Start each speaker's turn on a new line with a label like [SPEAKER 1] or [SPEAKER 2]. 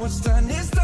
[SPEAKER 1] What's done is done.